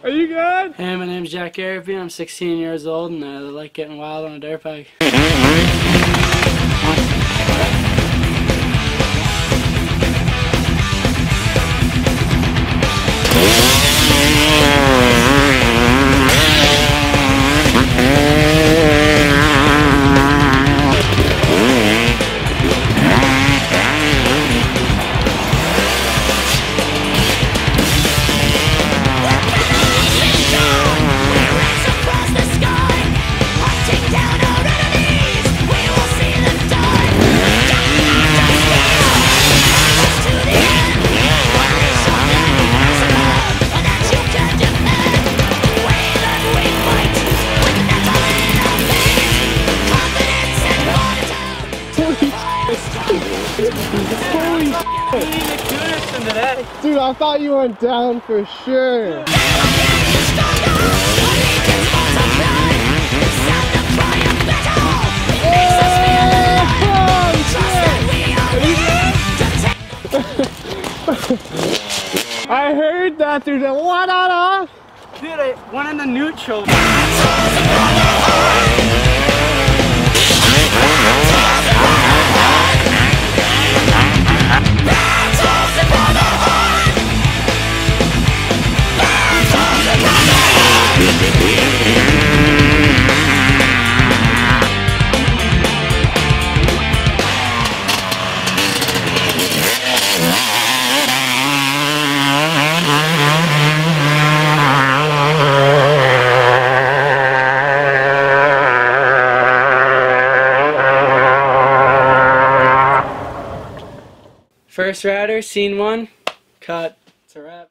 Are you good? Hey, my name's Jack Garify. I'm 16 years old and I like getting wild on a dirt bike. Thought you went down for sure. I heard that there's a what on Dude, I went in the neutral. First rider, scene one, cut. It's a wrap.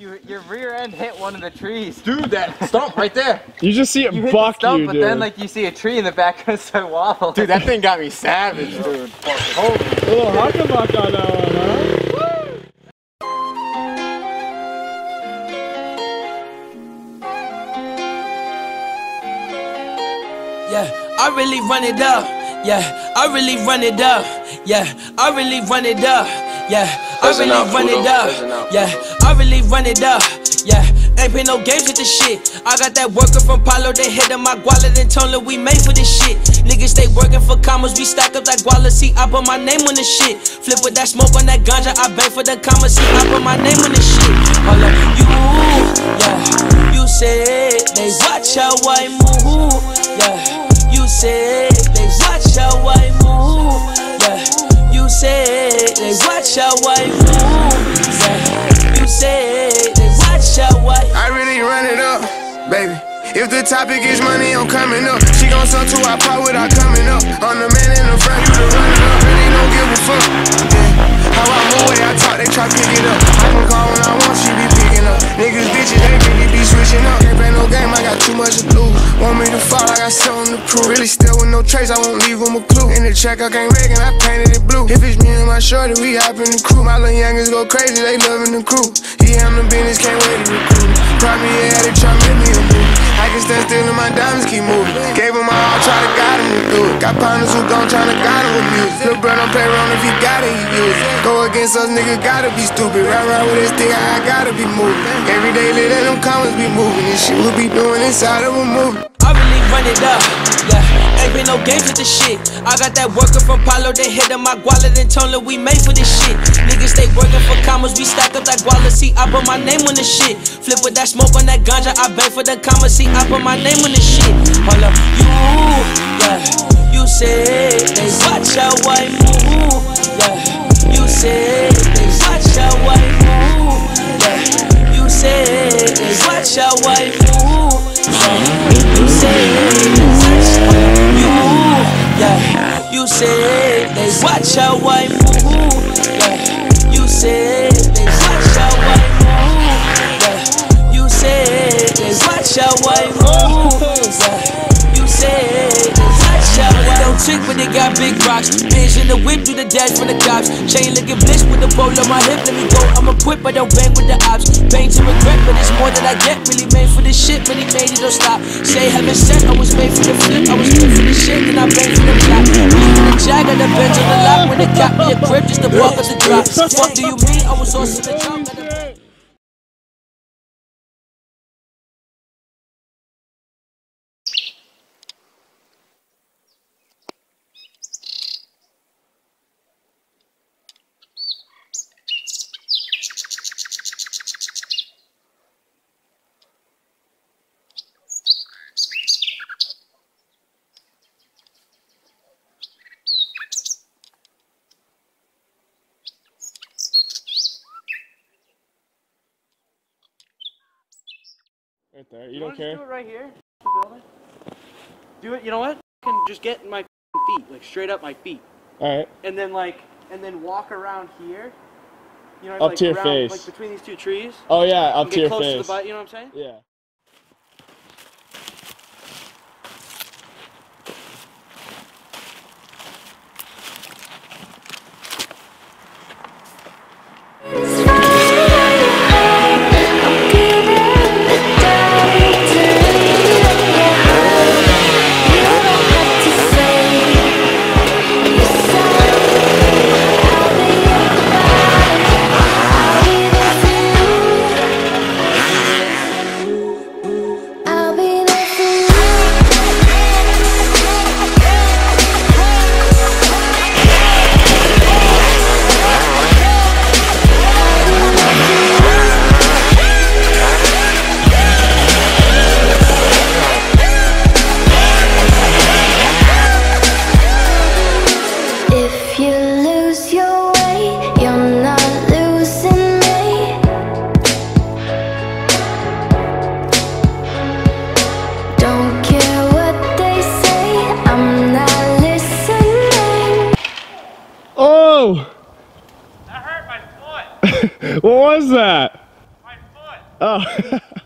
You, your rear end hit one of the trees. Dude, that stump right there. You just see it You hit buck the stump, you, but dude. then like you see a tree in the back and start wobbling. Dude, that thing got me savage, dude. Holy. little huckabuck on that one, huh? Yeah, I really run it up. Yeah, I really run it up. Yeah, I really run it up. Yeah, I really run it Pluto. up. Yeah, I really run it up. Yeah, ain't play no games with this shit. I got that worker from Palo, they hit on my guala, then told her we made for this shit. Niggas stay working for commas, we stack up that guala, see, I put my name on this shit. Flip with that smoke on that ganja, I bang for the commas, see, I put my name on this shit. Hold up, you, yeah, you said they watch how I move, yeah. You said they watch how I move, yeah. You said they watch how I move, If the topic is money, I'm coming up. She gon' suck to I pop without coming up. I'm the man in the front, you the runner up. Really don't give a fuck. Yeah. How I move, way I talk, they try pick it up. I can call when I want, she be picking up. Niggas bitches, they really be switching up. Can't play no game, I got too much to lose. Want me to fall, I got something to prove. Really still with no trace, I won't leave them a clue. In the track, I can't wreck and I painted it blue. If it's me and my shorty, we hop in the crew. My little youngins go crazy, they loving the crew. Yeah, I'm the business, can't wait to recruit. Me yeah, they try make me a move. I can stand still and my diamonds keep moving. Gave him my all, try to guide him to do it. Got partners who gon' tryna guide him with music. Lil' bro don't play around if he got it, he use it. Go against us, nigga, gotta be stupid. Ride around with this thing, I gotta be moving. Every day, let them comments be moving. This shit we be doing inside of a movie. I really run it up. Yeah, ain't been no games with this shit. I got that worker from Palo, they hit on my guala, then told we made for this shit. Niggas stay working for commas, we stack up that guala, see, I put my name on this shit. Flip with that smoke on that ganja, I bang for the commas, see, I put my name on this shit. Hold up, you, yeah, you said they watch how I move, yeah. You said they watch how I move, yeah. You said they watch how I they watch how I dash for the cops. Chain looking bliss with the bowl on my hip. Let me go, I'm a quit, but don't bang with the ops. Pain to regret, but it's more than I get. Really made for this shit, really made it, don't stop. Say heaven sent, I was made for the flip. I was made for the shit, and I bang for the clap. Leaving the jag, the bench on the lock. When they got me a grip, just the buck of the drop. Fuck do you mean? I was also the drop. Right there. You You don't just do it right here? building? Do it. You know what? Can just get my feet, like straight up my feet, All right. and then like, and then walk around here. You know, Up like to your around, face. like between these two trees. Oh yeah, up to get your close to face. the butt. You know what I'm saying? Yeah. Lose your way, you're not losing me. Don't care what they say, I'm not listening. Oh! That hurt my foot. what was that? My foot. Oh.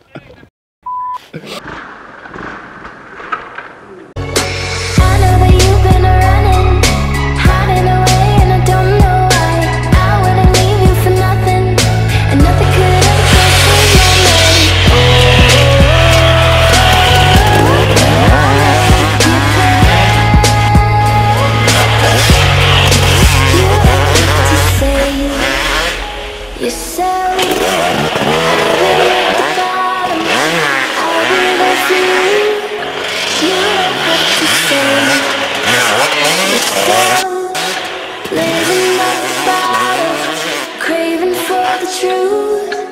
Living by the fire, craving for the truth.